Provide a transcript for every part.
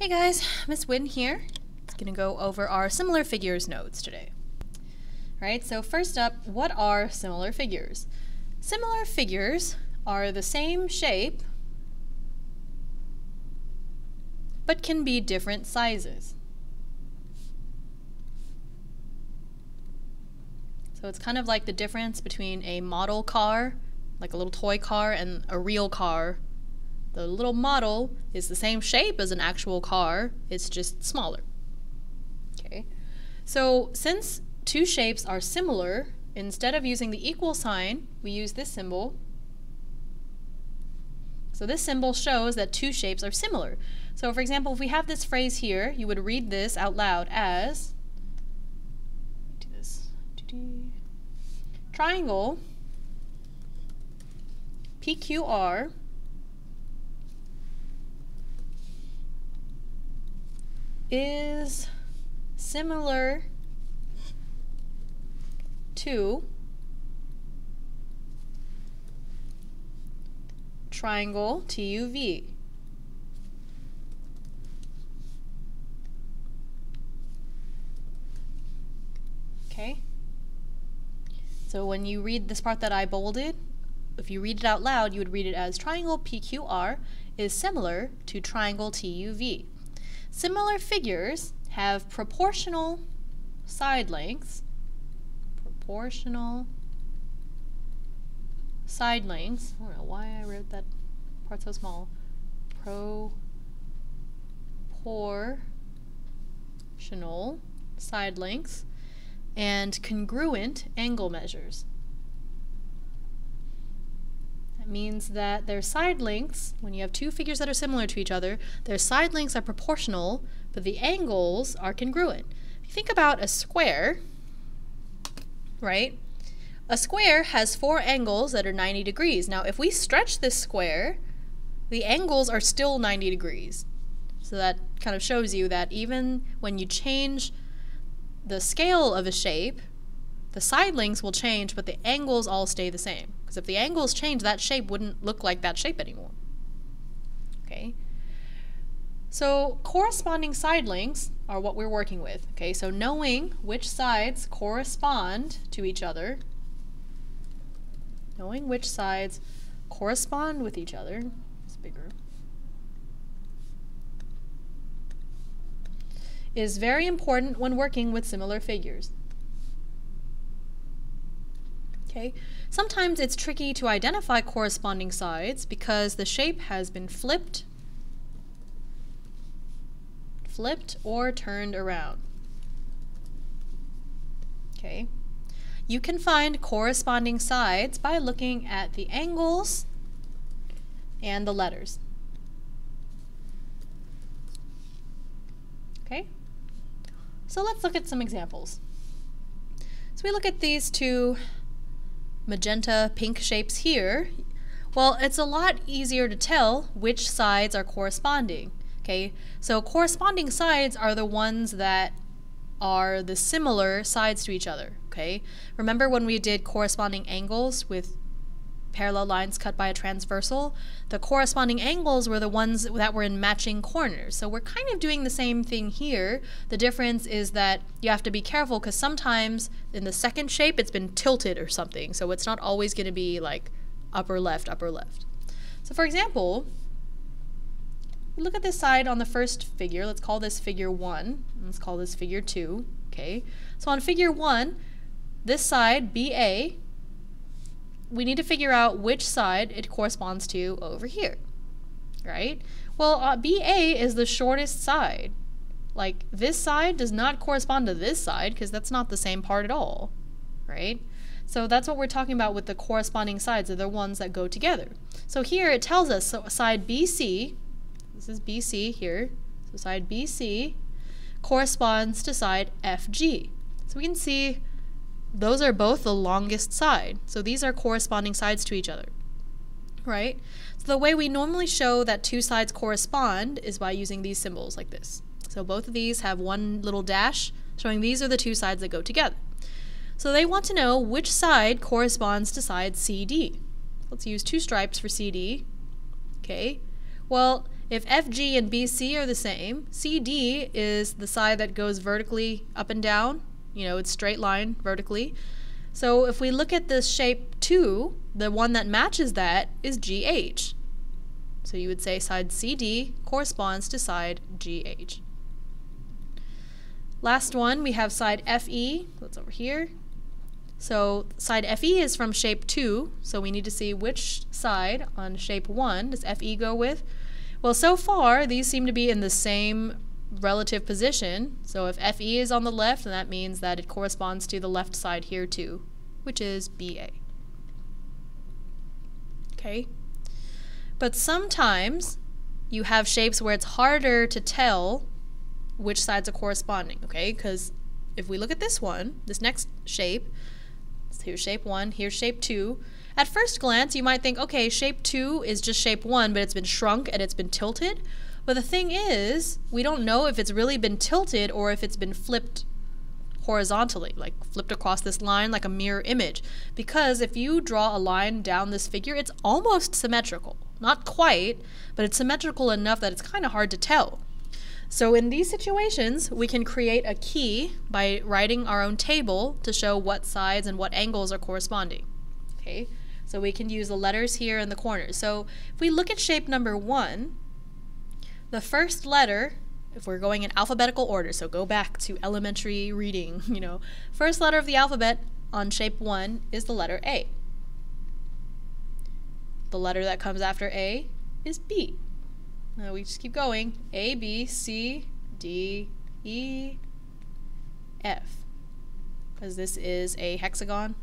Hey guys, Miss Nguyen here. It's gonna go over our similar figures nodes today. Right, so first up, what are similar figures? Similar figures are the same shape, but can be different sizes. So it's kind of like the difference between a model car, like a little toy car, and a real car the little model is the same shape as an actual car, it's just smaller. Okay, so since two shapes are similar, instead of using the equal sign, we use this symbol. So this symbol shows that two shapes are similar. So for example, if we have this phrase here, you would read this out loud as do this triangle PQR is similar to triangle TUV. Okay? So when you read this part that I bolded, if you read it out loud, you would read it as triangle PQR is similar to triangle TUV. Similar figures have proportional side lengths, proportional side lengths. I don't know why I wrote that part so small. Proportional side lengths and congruent angle measures means that their side lengths, when you have two figures that are similar to each other, their side lengths are proportional, but the angles are congruent. If you think about a square, right? A square has four angles that are 90 degrees. Now, if we stretch this square, the angles are still 90 degrees. So that kind of shows you that even when you change the scale of a shape, the side lengths will change, but the angles all stay the same. Because if the angles change, that shape wouldn't look like that shape anymore. Okay. So corresponding side lengths are what we're working with. Okay, so knowing which sides correspond to each other, knowing which sides correspond with each other, it's bigger, is very important when working with similar figures. Okay, sometimes it's tricky to identify corresponding sides because the shape has been flipped, flipped or turned around. Okay, you can find corresponding sides by looking at the angles and the letters. Okay, so let's look at some examples. So we look at these two magenta pink shapes here, well, it's a lot easier to tell which sides are corresponding. Okay, so corresponding sides are the ones that are the similar sides to each other. Okay, remember when we did corresponding angles with parallel lines cut by a transversal, the corresponding angles were the ones that were in matching corners. So we're kind of doing the same thing here. The difference is that you have to be careful because sometimes in the second shape it's been tilted or something. So it's not always going to be like upper left, upper left. So for example, look at this side on the first figure. Let's call this figure 1. Let's call this figure 2. Okay. So on figure 1, this side, BA, we need to figure out which side it corresponds to over here, right? Well, uh, BA is the shortest side. Like, this side does not correspond to this side because that's not the same part at all, right? So that's what we're talking about with the corresponding sides, are the ones that go together. So here it tells us, so side BC, this is BC here, so side BC corresponds to side FG. So we can see those are both the longest side. So these are corresponding sides to each other, right? So the way we normally show that two sides correspond is by using these symbols like this. So both of these have one little dash showing these are the two sides that go together. So they want to know which side corresponds to side CD. Let's use two stripes for CD. Okay. Well, If FG and BC are the same, CD is the side that goes vertically up and down. You know, it's straight line vertically. So if we look at this shape 2, the one that matches that is GH. So you would say side CD corresponds to side GH. Last one, we have side FE. That's over here. So side FE is from shape 2, so we need to see which side on shape 1 does FE go with. Well, so far, these seem to be in the same relative position. So if FE is on the left, then that means that it corresponds to the left side here too, which is BA. Okay? But sometimes you have shapes where it's harder to tell which sides are corresponding, okay? Because if we look at this one, this next shape, here's shape one, here's shape two. At first glance, you might think, okay, shape two is just shape one, but it's been shrunk and it's been tilted. But the thing is, we don't know if it's really been tilted or if it's been flipped horizontally, like flipped across this line like a mirror image. Because if you draw a line down this figure, it's almost symmetrical. Not quite, but it's symmetrical enough that it's kind of hard to tell. So in these situations, we can create a key by writing our own table to show what sides and what angles are corresponding. Okay, so we can use the letters here in the corners. So if we look at shape number one, the first letter, if we're going in alphabetical order, so go back to elementary reading, you know, first letter of the alphabet on shape one is the letter A. The letter that comes after A is B. Now we just keep going. A, B, C, D, E, F. Because this is a hexagon.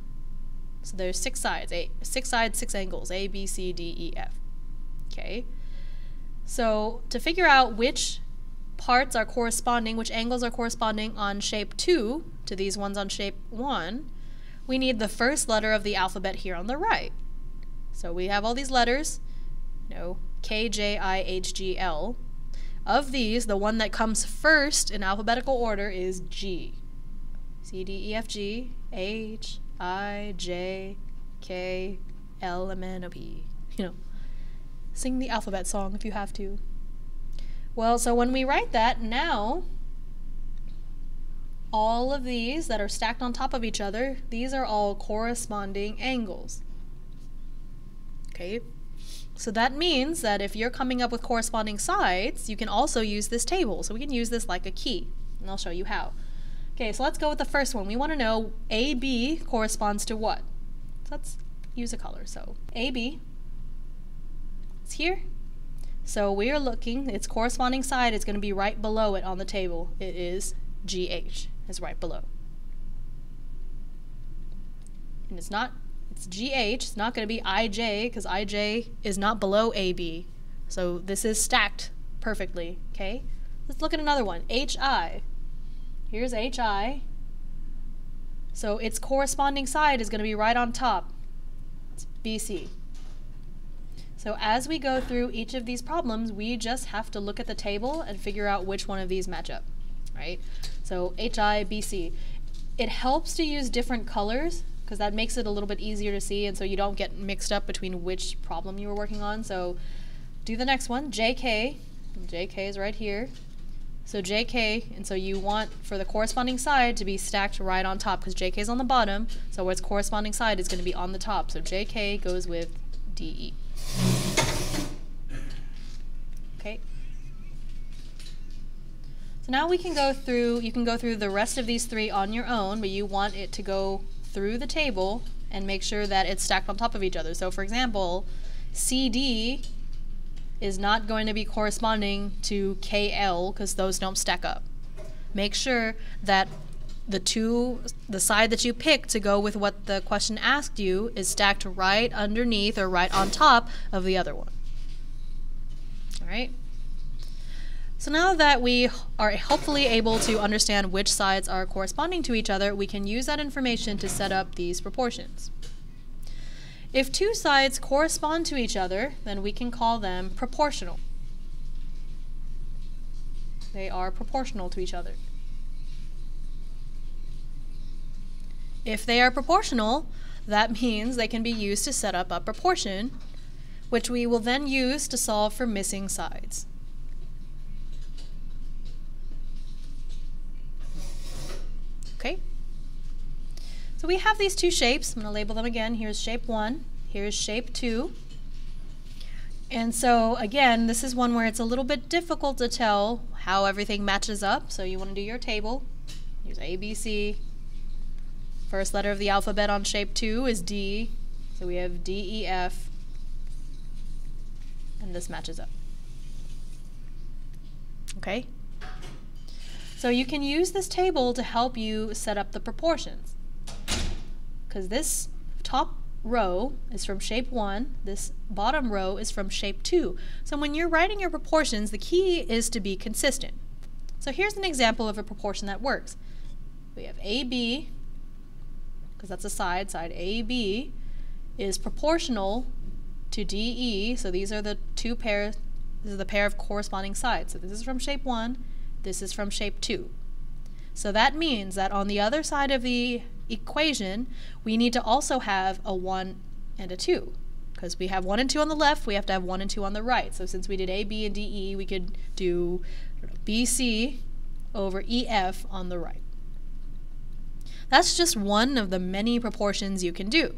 So there's six sides, a, six sides, six angles, A, B, C, D, E, F. Okay. So to figure out which parts are corresponding, which angles are corresponding on shape 2 to these ones on shape 1, we need the first letter of the alphabet here on the right. So we have all these letters, you know, K, J, I, H, G, L. Of these, the one that comes first in alphabetical order is G. C, D, E, F, G, H, I, J, K, L, M, N, O, P. You know, sing the alphabet song if you have to. Well, so when we write that, now all of these that are stacked on top of each other, these are all corresponding angles. Okay, so that means that if you're coming up with corresponding sides, you can also use this table. So we can use this like a key, and I'll show you how. Okay, so let's go with the first one. We want to know AB corresponds to what? So let's use a color. So AB is here. So we are looking, its corresponding side is going to be right below it on the table. It is GH, is right below. And it's not it's GH. It's not going to be IJ because IJ is not below AB. So this is stacked perfectly, okay? Let's look at another one. HI. Here's HI. So its corresponding side is going to be right on top. It's BC. So as we go through each of these problems, we just have to look at the table and figure out which one of these match up, right? So HI, BC. It helps to use different colors because that makes it a little bit easier to see and so you don't get mixed up between which problem you were working on. So do the next one, JK. JK is right here. So JK, and so you want for the corresponding side to be stacked right on top because JK is on the bottom, so its corresponding side is going to be on the top. So JK goes with DE. Okay. So now we can go through, you can go through the rest of these three on your own, but you want it to go through the table and make sure that it's stacked on top of each other. So for example, CD is not going to be corresponding to KL because those don't stack up. Make sure that the two, the side that you pick to go with what the question asked you is stacked right underneath or right on top of the other one. All right? So now that we are hopefully able to understand which sides are corresponding to each other, we can use that information to set up these proportions. If two sides correspond to each other, then we can call them proportional. They are proportional to each other. If they are proportional, that means they can be used to set up a proportion, which we will then use to solve for missing sides. Okay, so we have these two shapes. I'm going to label them again. Here's shape 1, here's shape 2. And so again, this is one where it's a little bit difficult to tell how everything matches up. So you want to do your table. Use A, B, C, First letter of the alphabet on shape 2 is D. So we have D, E, F. And this matches up. Okay? So you can use this table to help you set up the proportions. Because this top row is from shape 1, this bottom row is from shape 2. So when you're writing your proportions, the key is to be consistent. So here's an example of a proportion that works. We have AB, because that's a side, side AB is proportional to DE, so these are the two pairs, this is the pair of corresponding sides. So this is from shape 1, this is from shape 2. So that means that on the other side of the equation, we need to also have a 1 and a 2. Because we have 1 and 2 on the left, we have to have 1 and 2 on the right. So since we did A, B, and D, E, we could do BC over EF on the right. That's just one of the many proportions you can do.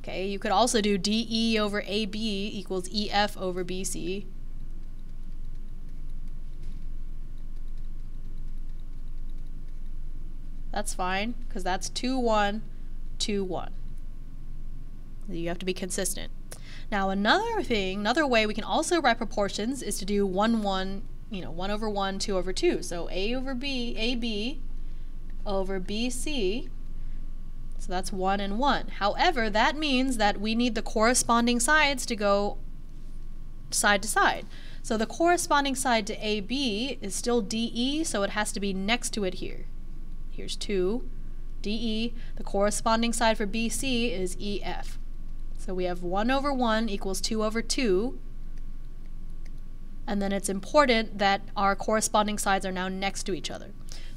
Okay, you could also do DE over AB equals EF over BC. That's fine, because that's 2, 1, 2, 1. You have to be consistent. Now another thing, another way we can also write proportions is to do 1, 1, you know, 1 over 1, 2 over 2. So A over B, AB over BC so that's 1 and 1. However, that means that we need the corresponding sides to go side to side. So the corresponding side to AB is still DE, so it has to be next to it here. Here's 2, DE. The corresponding side for BC is EF. So we have 1 over 1 equals 2 over 2. And then it's important that our corresponding sides are now next to each other.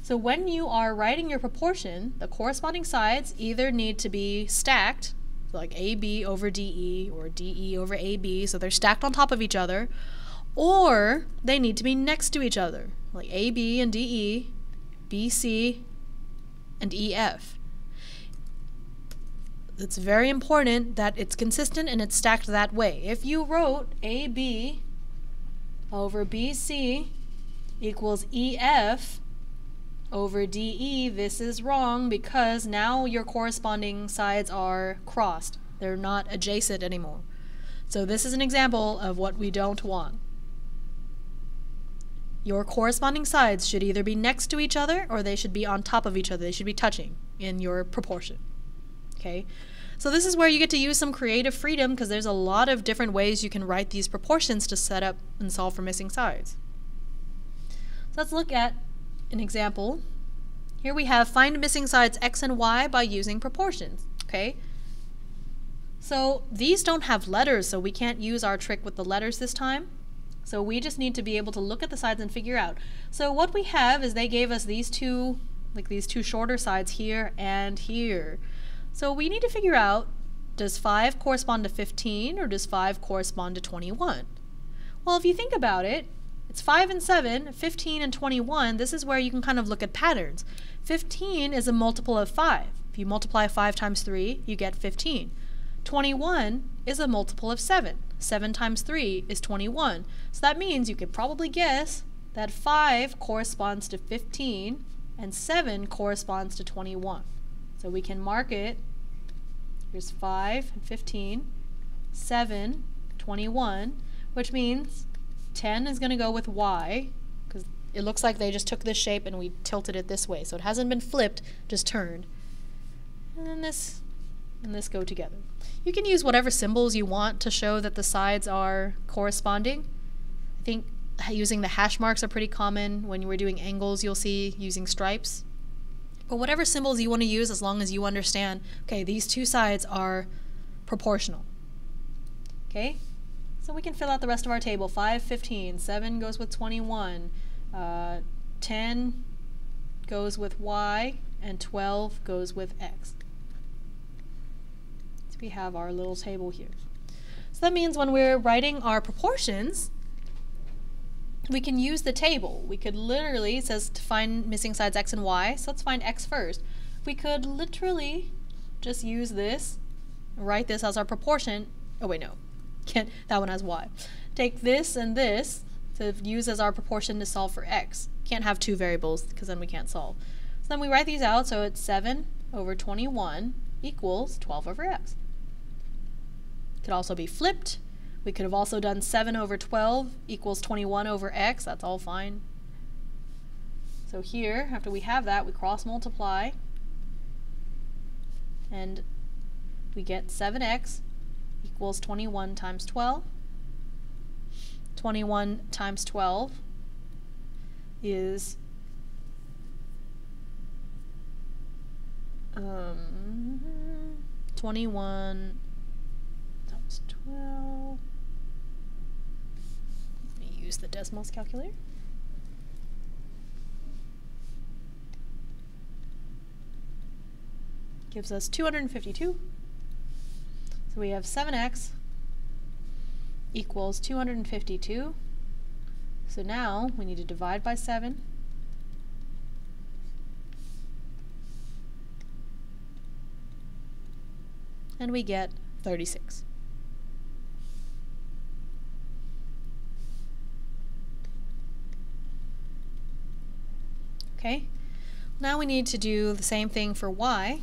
So when you are writing your proportion, the corresponding sides either need to be stacked, like AB over DE or DE over AB, so they're stacked on top of each other, or they need to be next to each other, like AB and DE, BC and EF. It's very important that it's consistent and it's stacked that way. If you wrote AB over BC equals EF, over DE, this is wrong because now your corresponding sides are crossed. They're not adjacent anymore. So this is an example of what we don't want. Your corresponding sides should either be next to each other or they should be on top of each other. They should be touching in your proportion. Okay? So this is where you get to use some creative freedom because there's a lot of different ways you can write these proportions to set up and solve for missing sides. So let's look at an example. Here we have find missing sides x and y by using proportions, okay? So these don't have letters, so we can't use our trick with the letters this time. So we just need to be able to look at the sides and figure out. So what we have is they gave us these two, like these two shorter sides here and here. So we need to figure out, does 5 correspond to 15 or does 5 correspond to 21? Well, if you think about it, it's 5 and 7, 15 and 21. This is where you can kind of look at patterns. 15 is a multiple of 5. If you multiply 5 times 3, you get 15. 21 is a multiple of 7. 7 times 3 is 21. So that means you could probably guess that 5 corresponds to 15 and 7 corresponds to 21. So we can mark it. Here's 5 and 15, 7, 21, which means 10 is going to go with y, because it looks like they just took this shape and we tilted it this way. So it hasn't been flipped, just turned. And then this and this go together. You can use whatever symbols you want to show that the sides are corresponding. I think using the hash marks are pretty common. When we're doing angles, you'll see using stripes. But whatever symbols you want to use, as long as you understand, okay, these two sides are proportional. Okay? So we can fill out the rest of our table. 5, 15. 7 goes with 21. Uh, 10 goes with y. And 12 goes with x. So we have our little table here. So that means when we're writing our proportions, we can use the table. We could literally, it says to find missing sides x and y, so let's find x first. We could literally just use this, write this as our proportion. Oh wait, no, can't, that one has y. Take this and this to use as our proportion to solve for x. Can't have two variables because then we can't solve. So then we write these out, so it's 7 over 21 equals 12 over x. Could also be flipped. We could have also done 7 over 12 equals 21 over x. That's all fine. So here, after we have that, we cross multiply. And we get 7x equals 21 times 12. 21 times 12 is um, 21 times 12. Let me use the Desmos calculator. Gives us 252. So we have 7x equals 252. So now we need to divide by 7. And we get 36. Okay, now we need to do the same thing for y.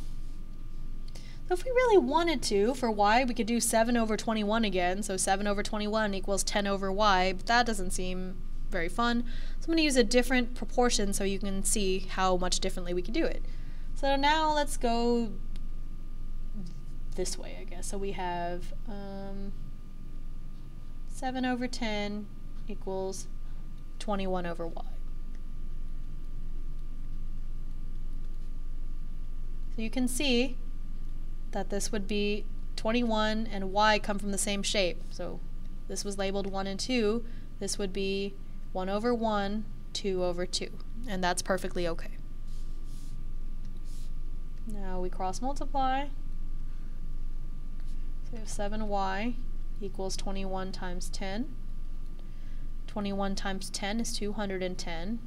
If we really wanted to, for y, we could do 7 over 21 again. So 7 over 21 equals 10 over y, but that doesn't seem very fun. So I'm going to use a different proportion so you can see how much differently we can do it. So now let's go this way, I guess. So we have um, 7 over 10 equals 21 over y. So you can see that this would be 21 and y come from the same shape. So this was labeled 1 and 2. This would be 1 over 1, 2 over 2. And that's perfectly okay. Now we cross multiply. So we have 7y equals 21 times 10. 21 times 10 is 210.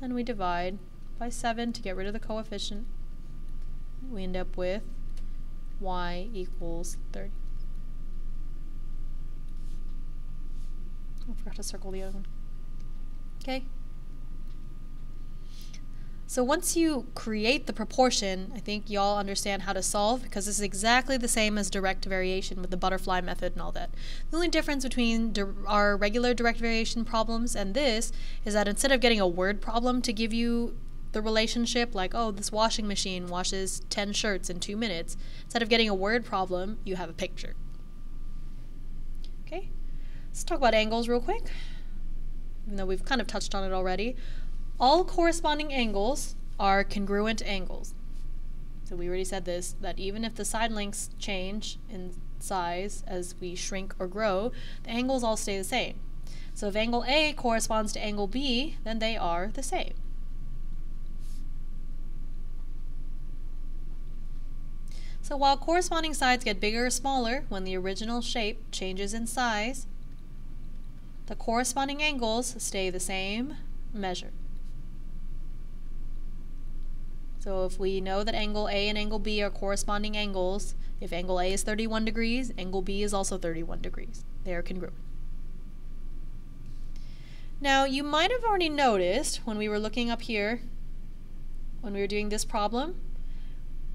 And we divide by 7 to get rid of the coefficient we end up with y equals 30. I forgot to circle the other one. Okay. So once you create the proportion, I think y'all understand how to solve because this is exactly the same as direct variation with the butterfly method and all that. The only difference between our regular direct variation problems and this is that instead of getting a word problem to give you the relationship, like, oh, this washing machine washes 10 shirts in two minutes, instead of getting a word problem, you have a picture. Okay, let's talk about angles real quick, even though we've kind of touched on it already. All corresponding angles are congruent angles. So we already said this, that even if the side lengths change in size as we shrink or grow, the angles all stay the same. So if angle A corresponds to angle B, then they are the same. So while corresponding sides get bigger or smaller when the original shape changes in size, the corresponding angles stay the same measure. So if we know that angle A and angle B are corresponding angles, if angle A is 31 degrees, angle B is also 31 degrees. They are congruent. Now you might have already noticed when we were looking up here, when we were doing this problem,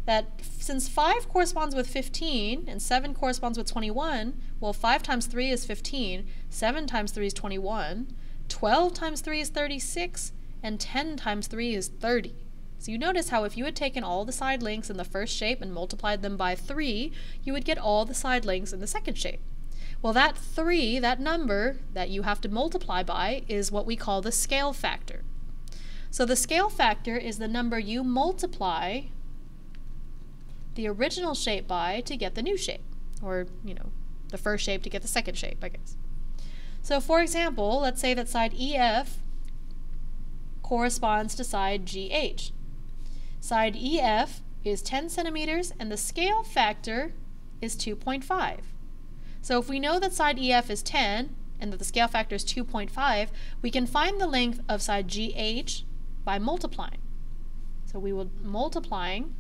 that since 5 corresponds with 15 and 7 corresponds with 21, well 5 times 3 is 15, 7 times 3 is 21, 12 times 3 is 36, and 10 times 3 is 30. So you notice how if you had taken all the side lengths in the first shape and multiplied them by 3, you would get all the side lengths in the second shape. Well, that 3, that number that you have to multiply by, is what we call the scale factor. So the scale factor is the number you multiply the original shape by to get the new shape, or, you know, the first shape to get the second shape, I guess. So for example, let's say that side EF corresponds to side GH. Side EF is 10 centimeters and the scale factor is 2.5. So if we know that side EF is 10 and that the scale factor is 2.5, we can find the length of side GH by multiplying. So we will multiplying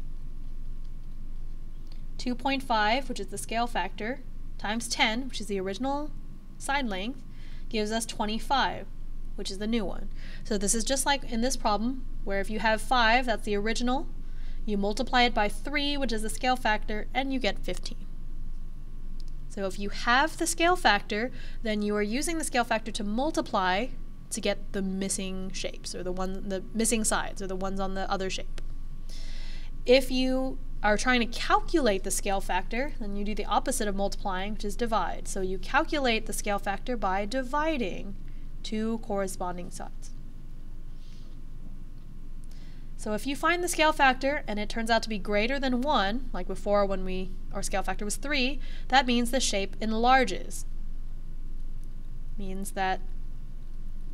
2.5, which is the scale factor, times 10, which is the original side length, gives us 25, which is the new one. So this is just like in this problem, where if you have 5, that's the original, you multiply it by 3, which is the scale factor, and you get 15. So if you have the scale factor, then you are using the scale factor to multiply to get the missing shapes, or the one the missing sides, or the ones on the other shape. If you are trying to calculate the scale factor, then you do the opposite of multiplying, which is divide. So you calculate the scale factor by dividing two corresponding sides. So if you find the scale factor and it turns out to be greater than 1, like before when we our scale factor was 3, that means the shape enlarges. Means that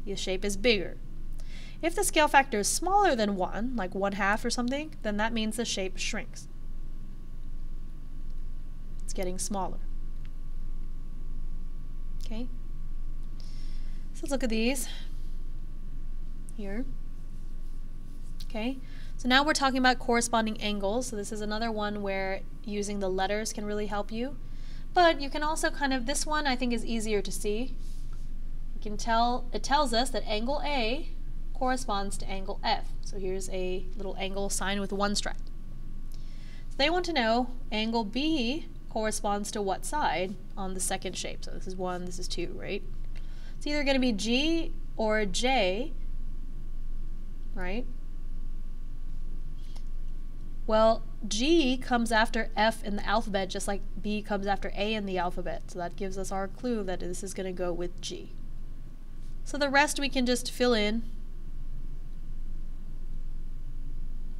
the shape is bigger. If the scale factor is smaller than 1, like 1 half or something, then that means the shape shrinks. It's getting smaller. Okay? So let's look at these here. Okay? So now we're talking about corresponding angles. So this is another one where using the letters can really help you. But you can also kind of, this one I think is easier to see. You can tell, it tells us that angle A corresponds to angle F. So here's a little angle sign with one stripe. So they want to know angle B corresponds to what side on the second shape. So this is 1, this is 2, right? It's either going to be G or J, right? Well, G comes after F in the alphabet just like B comes after A in the alphabet. So that gives us our clue that this is going to go with G. So the rest we can just fill in,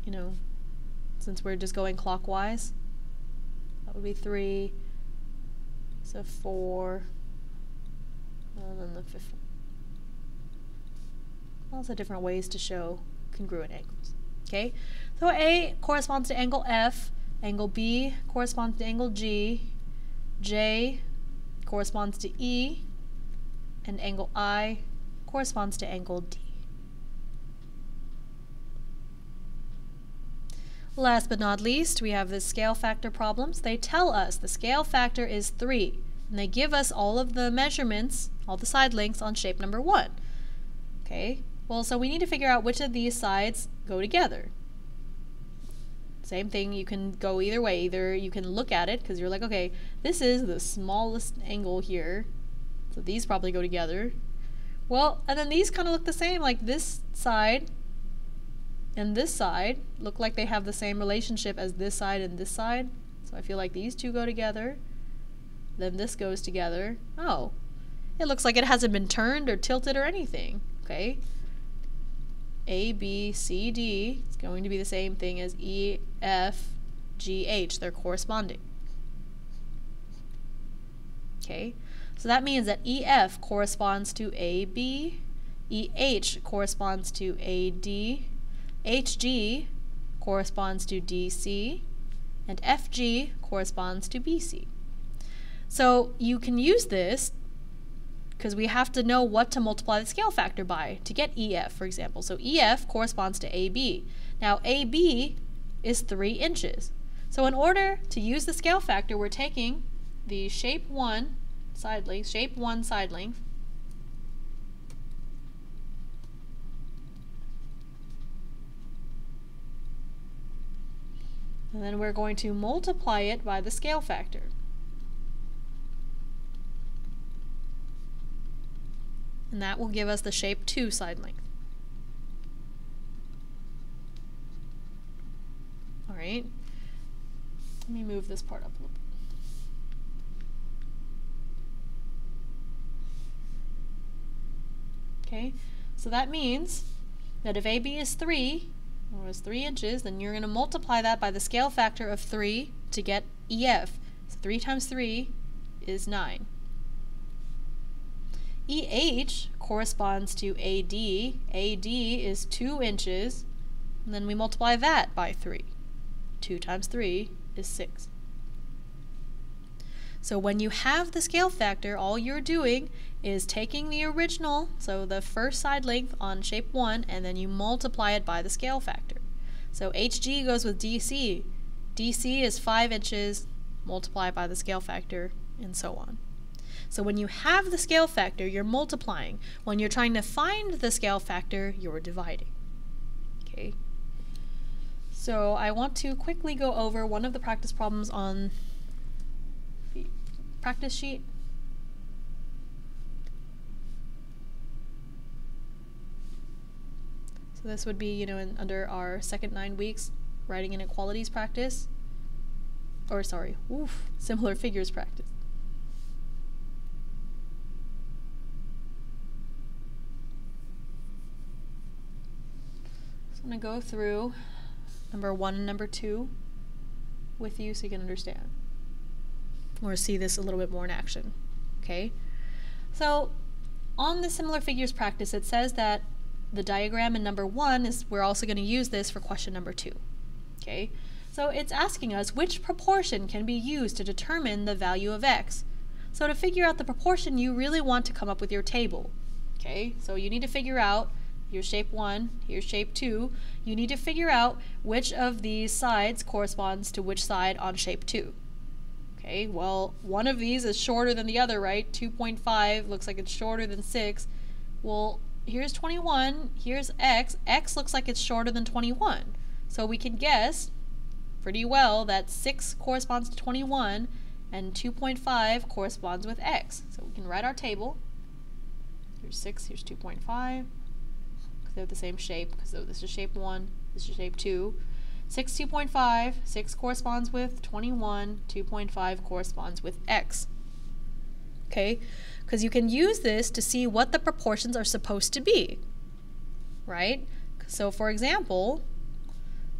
you know, since we're just going clockwise. Would be three. So four. And then the fifth. Lots of different ways to show congruent angles. Okay, so A corresponds to angle F, angle B corresponds to angle G, J corresponds to E, and angle I corresponds to angle D. Last but not least, we have the scale factor problems. They tell us the scale factor is 3, and they give us all of the measurements, all the side lengths on shape number 1. Okay, well, so we need to figure out which of these sides go together. Same thing, you can go either way. Either you can look at it, because you're like, okay, this is the smallest angle here, so these probably go together. Well, and then these kind of look the same, like this side and this side look like they have the same relationship as this side and this side. So I feel like these two go together. Then this goes together. Oh, it looks like it hasn't been turned or tilted or anything. Okay. A, B, C, D is going to be the same thing as E, F, G, H. They're corresponding. Okay. So that means that EF corresponds to AB, EH corresponds to AD, HG corresponds to DC, and FG corresponds to BC. So you can use this because we have to know what to multiply the scale factor by to get EF, for example. So EF corresponds to AB. Now AB is 3 inches. So in order to use the scale factor, we're taking the shape 1 side length, shape 1 side length, And then we're going to multiply it by the scale factor. And that will give us the shape 2 side length. Alright. Let me move this part up a little bit. Okay, so that means that if AB is 3, was 3 inches, then you're going to multiply that by the scale factor of 3 to get EF. So 3 times 3 is 9. EH corresponds to AD. AD is 2 inches, and then we multiply that by 3. 2 times 3 is 6. So when you have the scale factor, all you're doing is taking the original, so the first side length on shape 1, and then you multiply it by the scale factor. So HG goes with DC. DC is 5 inches, multiply by the scale factor, and so on. So when you have the scale factor, you're multiplying. When you're trying to find the scale factor, you're dividing. Okay. So I want to quickly go over one of the practice problems on practice sheet. So this would be, you know, in, under our second nine weeks, writing inequalities practice. Or sorry, oof, similar figures practice. So I'm going to go through number one and number two with you so you can understand. Or see this a little bit more in action. Okay? So on the similar figures practice, it says that the diagram in number one is we're also going to use this for question number two. Okay, so it's asking us which proportion can be used to determine the value of x. So to figure out the proportion, you really want to come up with your table. Okay, so you need to figure out here's shape one, here's shape two. You need to figure out which of these sides corresponds to which side on shape two. Okay, well, one of these is shorter than the other, right? 2.5 looks like it's shorter than 6. Well, here's 21, here's x. x looks like it's shorter than 21. So we can guess pretty well that 6 corresponds to 21 and 2.5 corresponds with x. So we can write our table. Here's 6, here's 2.5. Because they have the same shape, because this is shape 1, this is shape 2. 6, 2.5, 6 corresponds with 21, 2.5 corresponds with x. Okay, because you can use this to see what the proportions are supposed to be, right? So for example,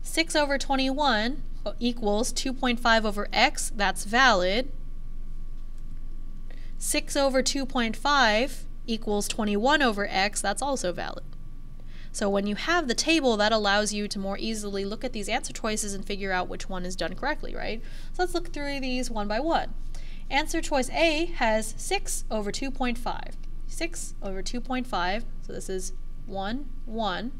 6 over 21 equals 2.5 over x, that's valid. 6 over 2.5 equals 21 over x, that's also valid. So when you have the table, that allows you to more easily look at these answer choices and figure out which one is done correctly, right? So let's look through these one by one. Answer choice A has 6 over 2.5. 6 over 2.5, so this is 1, 1.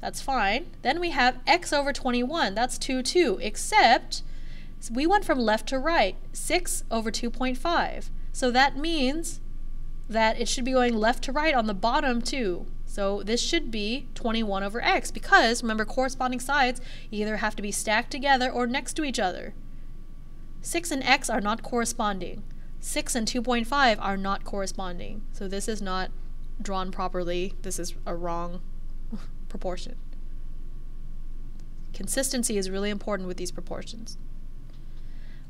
That's fine. Then we have x over 21, that's 2, 2, except we went from left to right, 6 over 2.5. So that means that it should be going left to right on the bottom too. So this should be 21 over x because remember corresponding sides either have to be stacked together or next to each other. 6 and x are not corresponding. 6 and 2.5 are not corresponding. So this is not drawn properly. This is a wrong proportion. Consistency is really important with these proportions.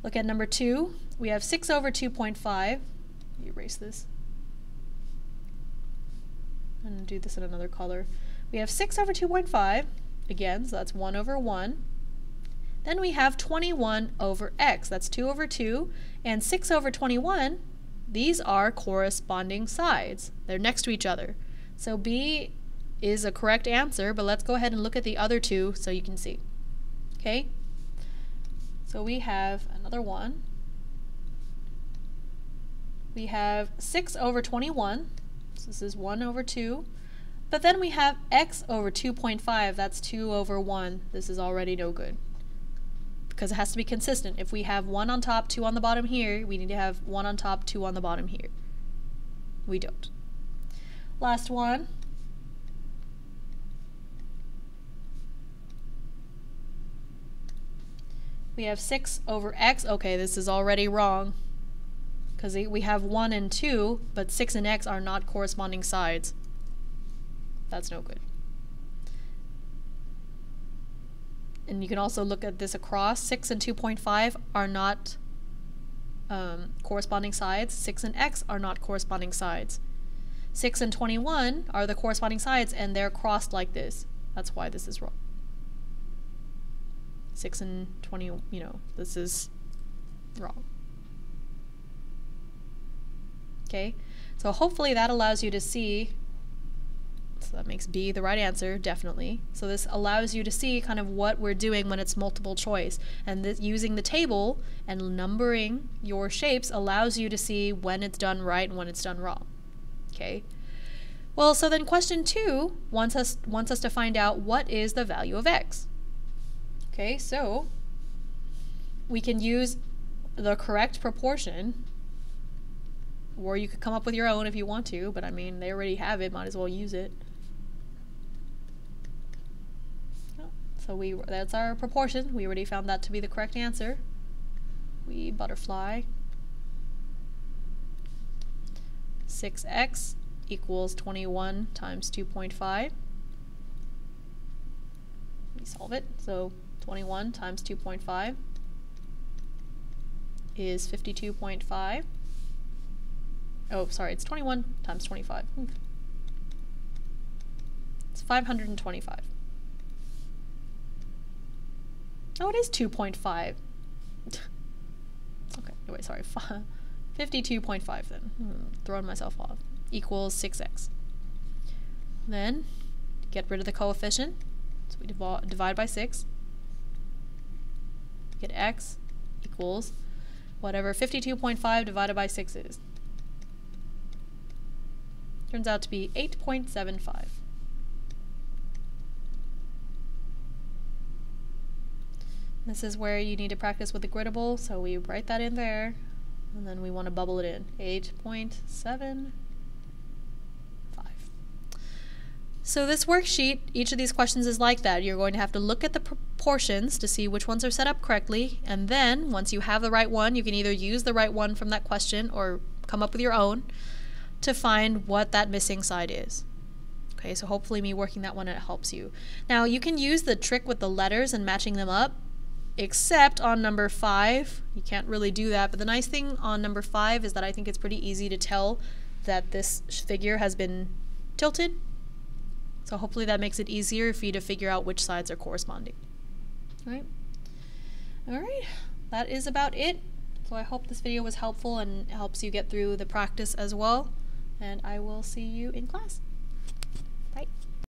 Look at number 2. We have 6 over 2.5. Erase this. I'm do this in another color. We have 6 over 2.5. Again, so that's 1 over 1. Then we have 21 over x, that's 2 over 2, and 6 over 21, these are corresponding sides. They're next to each other. So B is a correct answer, but let's go ahead and look at the other two so you can see. Okay? So we have another one. We have 6 over 21, so this is 1 over 2. But then we have x over 2.5, that's 2 over 1. This is already no good because it has to be consistent. If we have one on top, two on the bottom here, we need to have one on top, two on the bottom here. We don't. Last one. We have 6 over x. Okay, this is already wrong because we have 1 and 2, but 6 and x are not corresponding sides. That's no good. and you can also look at this across. 6 and 2.5 are not um, corresponding sides. 6 and x are not corresponding sides. 6 and 21 are the corresponding sides, and they're crossed like this. That's why this is wrong. 6 and 20, you know, this is wrong. Okay, so hopefully that allows you to see so that makes B the right answer, definitely. So this allows you to see kind of what we're doing when it's multiple choice. And this, using the table and numbering your shapes allows you to see when it's done right and when it's done wrong. Okay. Well, so then question two wants us, wants us to find out what is the value of x. Okay, so we can use the correct proportion, or you could come up with your own if you want to, but I mean, they already have it, might as well use it. So we that's our proportion. We already found that to be the correct answer. We butterfly. 6x equals 21 times 2.5. We solve it. So 21 times 2.5 is 52.5. Oh, sorry, it's 21 times 25. It's 525. Oh, it is 2.5. okay, anyway, sorry. 52.5 then. Hmm, throwing myself off. Equals 6x. Then, get rid of the coefficient. So we divide by 6. Get x equals whatever 52.5 divided by 6 is. Turns out to be 8.75. This is where you need to practice with the griddable, so we write that in there, and then we want to bubble it in. 8.75. So this worksheet, each of these questions is like that. You're going to have to look at the proportions to see which ones are set up correctly, and then once you have the right one, you can either use the right one from that question or come up with your own to find what that missing side is. Okay, so hopefully me working that one it helps you. Now you can use the trick with the letters and matching them up except on number five. You can't really do that, but the nice thing on number five is that I think it's pretty easy to tell that this figure has been tilted. So hopefully that makes it easier for you to figure out which sides are corresponding. All right. All right, that is about it. So I hope this video was helpful and helps you get through the practice as well. And I will see you in class.